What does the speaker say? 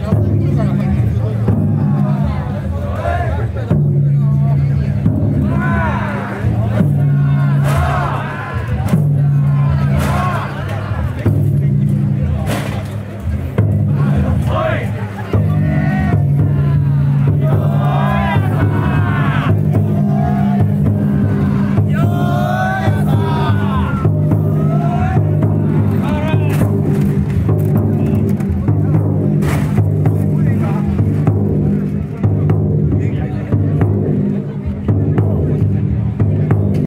Gracias.